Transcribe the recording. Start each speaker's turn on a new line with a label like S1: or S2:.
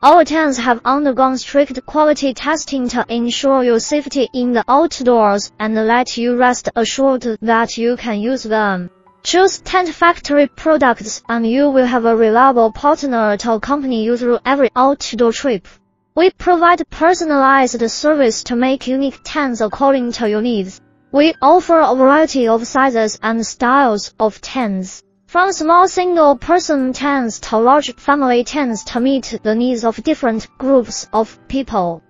S1: Our tents have undergone strict quality testing to ensure your safety in the outdoors and let you rest assured that you can use them. Choose Tent Factory products and you will have a reliable partner to accompany you through every outdoor trip. We provide personalized service to make unique tents according to your needs. We offer a variety of sizes and styles of tents. From small single-person tents to large family tents to meet the needs of different groups of people.